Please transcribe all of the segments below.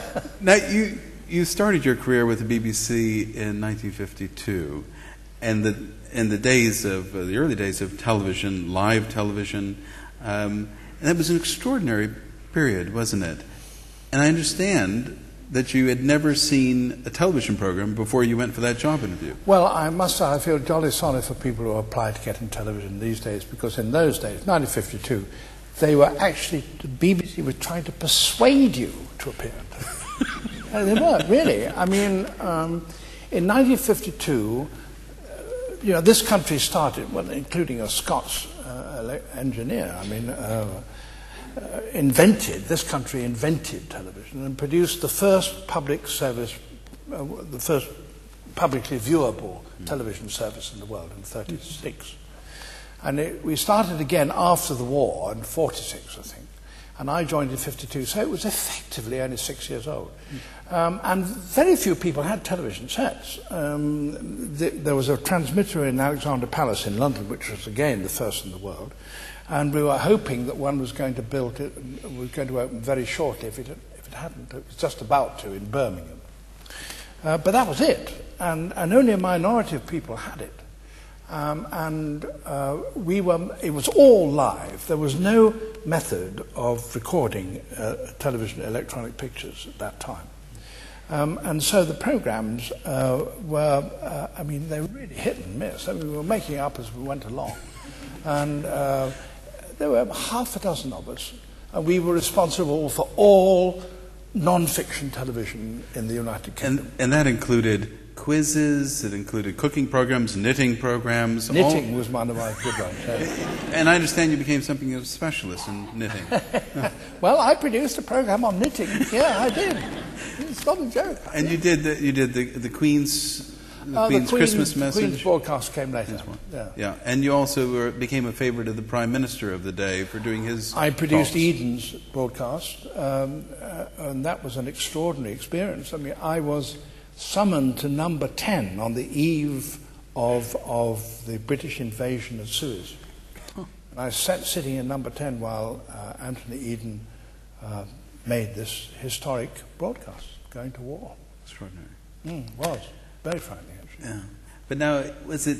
now, you, you started your career with the BBC in 1952, and the, in the days of uh, the early days of television, live television, um, and that was an extraordinary period, wasn't it? And I understand that you had never seen a television program before you went for that job interview. Well, I must say, I feel jolly sorry for people who apply to get in television these days because in those days, 1952, they were actually, the BBC was trying to persuade you to appear. uh, they were, really. I mean, um, in 1952, uh, you know, this country started, well, including a Scots uh, engineer, I mean, uh, uh, invented, this country invented television and produced the first public service, uh, the first publicly viewable mm. television service in the world in 36. And it, we started again after the war in 46, I think. And I joined in 52, so it was effectively only six years old. Mm. Um, and very few people had television sets. Um, the, there was a transmitter in Alexandra Palace in London, which was again the first in the world. And we were hoping that one was going to build it, was going to open very shortly. If it, if it hadn't, it was just about to in Birmingham. Uh, but that was it, and, and only a minority of people had it. Um, and uh, we were, it was all live. There was no method of recording uh, television electronic pictures at that time. Um, and so the programs uh, were, uh, I mean, they were really hit and miss. I mean, we were making up as we went along. And uh, there were half a dozen of us, and we were responsible for all non-fiction television in the United Kingdom. And, and that included quizzes, it included cooking programs, knitting programs. Knitting all... was one of my good ones. and I understand you became something of a specialist in knitting. well, I produced a program on knitting. Yeah, I did. It's not a joke. And you did the, you did the, the Queen's the, uh, Queen's, the Queen's Christmas message. Queen's broadcast came later. Yeah. yeah, and you also were, became a favorite of the Prime Minister of the day for doing his. I produced Eden's broadcast, um, uh, and that was an extraordinary experience. I mean, I was summoned to number 10 on the eve of, of the British invasion of Suez. And I sat sitting in number 10 while uh, Anthony Eden uh, made this historic broadcast, going to war. Extraordinary. Mm, was. Very frightening, actually. Yeah. But now, was it,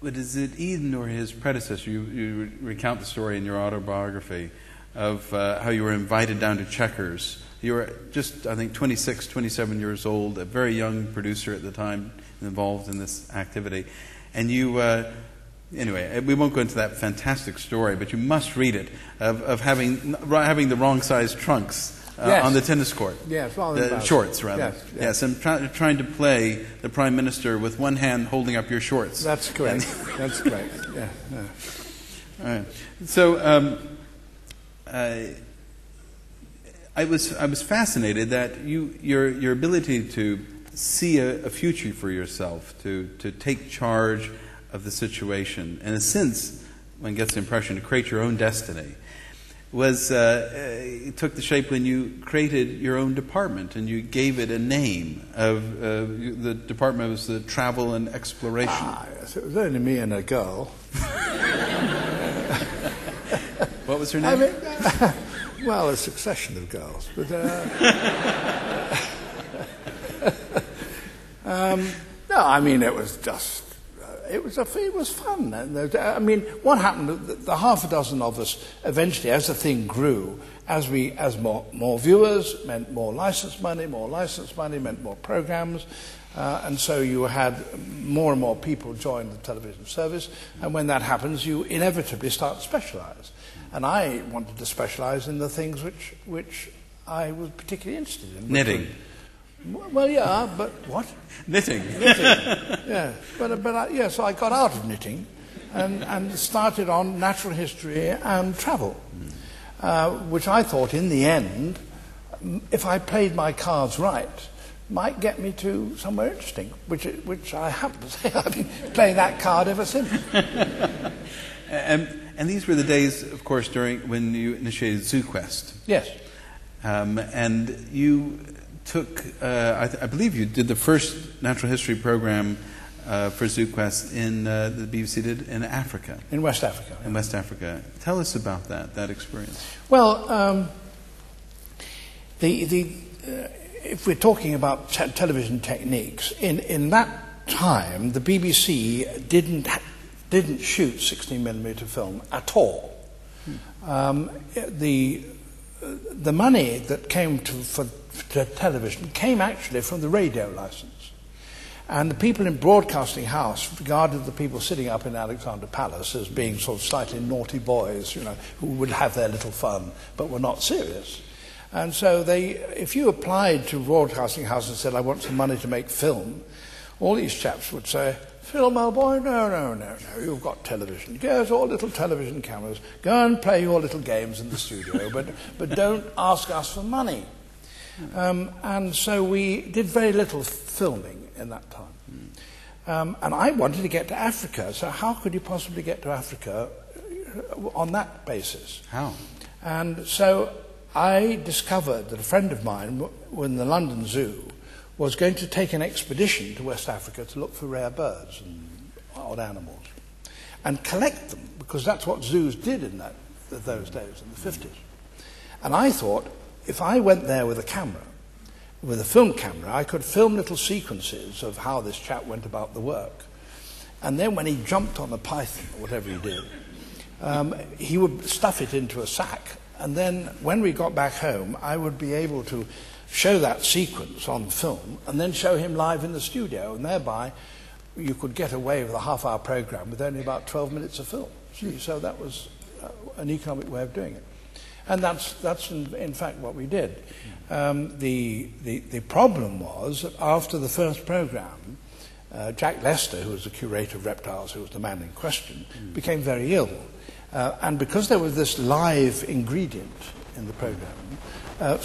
was it Eden or his predecessor? You, you recount the story in your autobiography of uh, how you were invited down to Chequers. You were just, I think, 26, 27 years old, a very young producer at the time involved in this activity. And you, uh, anyway, we won't go into that fantastic story, but you must read it of, of having, having the wrong size trunks uh, yes. on the tennis court. Yes, well, the shorts rather. Yes, yes. yes and try, trying to play the prime minister with one hand holding up your shorts. That's correct. That's correct. Yeah, yeah. All right. So um, I was I was fascinated that you your your ability to see a, a future for yourself, to to take charge of the situation, and in a sense, one gets the impression to create your own destiny was uh, uh, took the shape when you created your own department and you gave it a name. Of uh, the department was the travel and exploration. Ah, yes, it was only me and a girl. what was her name? I mean, well, a succession of girls, but. Uh, um, no, I mean it was just it was, a, it was fun. I mean, what happened, the, the, half a dozen of us, eventually, as the thing grew, as, we, as more, more viewers meant more license money, more license money meant more programs, uh, and so you had more and more people join the television service, and when that happens, you inevitably start to specialize. And I wanted to specialize in the things which, which I was particularly interested in. Knitting. Well, yeah, but what? Knitting. Knitting. yeah, but but I, yeah, so I got out of knitting, and and started on natural history and travel, uh, which I thought in the end, if I played my cards right, might get me to somewhere interesting, which which I have to say I've been playing that card ever since. and, and these were the days, of course, during when you initiated ZooQuest. Yes. Um, and you took, uh, I, th- I, believe you did the first natural history program uh, for ZooQuest in uh, the BBC did in Africa. In West Africa. In West Africa. Tell us about that, that experience. Well, um, the, the, if we're talking about te- television techniques, in, in that time, the BBC didn't, didn't shoot 16mm film at all. Um, the, the money that came to, for, to television came actually from the radio license. And the people in Broadcasting House regarded the people sitting up in Alexandra Palace as being sort of slightly naughty boys, you know, who would have their little fun but were not serious. And so they, if you applied to Broadcasting House and said, I want some money to make film, all these chaps would say, Film, old boy, no, no, no, no, you've got television. Here's all little television cameras. Go and play your little games in the studio, but, but don't ask us for money. Um, and so we did very little filming in that time. Um, and I wanted to get to Africa, so how could you possibly get to Africa uh, on that basis? How? And so I discovered that a friend of mine in the London Zoo was going to take an expedition to West Africa to look for rare birds and odd animals and collect them, because that's what zoos did in that, those days, in the 50s. And I thought, if I went there with a camera, with a film camera, I could film little sequences of how this chap went about the work. And then when he jumped on a python, or whatever he did, um, he would stuff it into a sack. And then when we got back home, I would be able to show that sequence on film and then show him live in the studio. And thereby, you could get away with a half hour program with only about 12 minutes of film. See, so that was uh, an economic way of doing it. And that's, that's in, in fact what we did. Um, the, the, the problem was that after the first program, uh, Jack Lester, who was the curator of reptiles, who was the man in question, mm. became very ill. Uh, and because there was this live ingredient in the program, uh,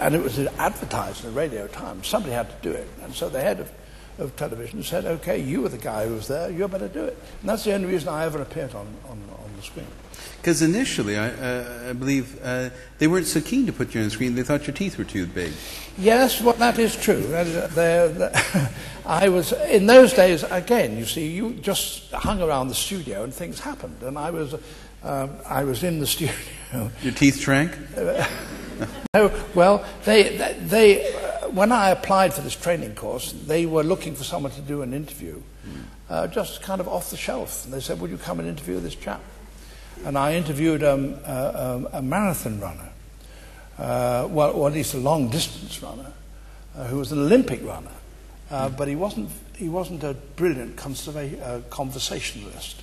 and it was advertised in the Radio Times, somebody had to do it. And so the head of, of television said, okay, you were the guy who was there, you better do it. And that's the only reason I ever appeared on, on, on the screen. Because initially, I, uh, I believe uh, they weren't so keen to put you on the screen. They thought your teeth were too big. Yes, well, that is true. I was in those days. Again, you see, you just hung around the studio and things happened, and I was, um, I was in the studio. Your teeth shrank. no, well, they, they, uh, when I applied for this training course, they were looking for someone to do an interview, uh, just kind of off the shelf. And they said, "Would you come and interview this chap?" and I interviewed um, uh, a marathon runner, uh, well, or at least a long distance runner, uh, who was an Olympic runner, uh, but he wasn't, he wasn't a brilliant conserva- uh, conversationalist.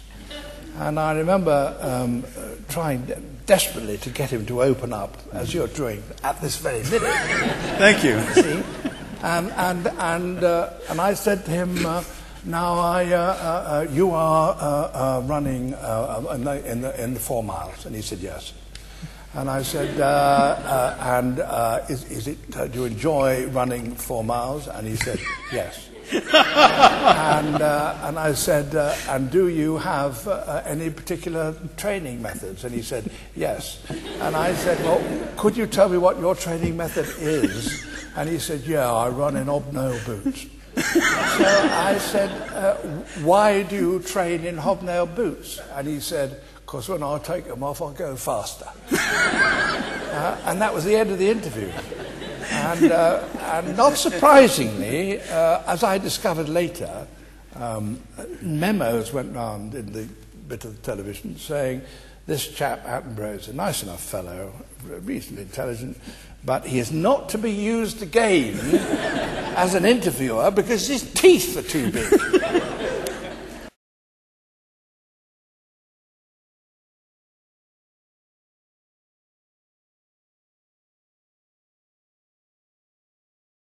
And I remember um, trying desperately to get him to open up, as you're doing at this very minute. Thank you. See? And, and, and, uh, and I said to him, now, I, uh, uh, uh, you are uh, uh, running uh, in the, in, the, in, the, four miles. And he said, yes. And I said, and is, is, it, do you enjoy running four miles? And he said, yes. And, and I said, and do you have any particular training methods? And he said, yes. And I said, well, could you tell me what your training method is? And he said, yeah, I run in hobnail boots so I said, uh, Why do you train in hobnail boots? And he said, Because when I take them off, I go faster. uh, and that was the end of the interview. And, uh, and not surprisingly, uh, as I discovered later, um, memos went round in the bit of the television saying, This chap, Attenborough, is a nice enough fellow, reasonably intelligent but he is not to be used again as an interviewer because his teeth are too big.